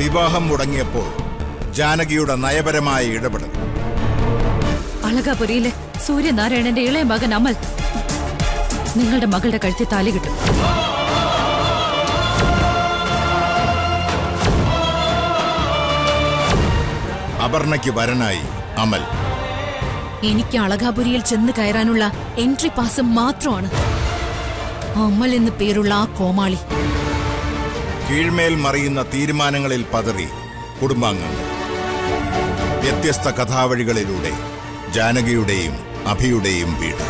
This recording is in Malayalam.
വിവാഹം മുടങ്ങിയപ്പോൾ ജാനകിയുടെ നയപരമായ ഇടപെടൽ. അളകാപുരിയിലെ സൂര്യനാരായണന്റെ ഇളയ മകൻ അമൽ നിങ്ങളുടെ മകളുടെ കഴുത്തിൽ താലി കിട്ടും. അപർണയ്ക്ക് വരനായി അമൽ. എനിക്ക് അളകാപുരിയിൽ ചെന്ന് കയറാനുള്ള എൻട്രി പാസ് മാത്രമാണ്. അമൽ എന്ന് പേരുള്ള ആ കോമാളി. കീഴ്മേൽ മറിയുന്ന തീരുമാനങ്ങളിൽ പതറി കുടുംബാംഗങ്ങൾ. വ്യത്യസ്ത കഥാവഴികളിലൂടെ ജാനകിയുടെയും അഭിയുടെയും വീട്.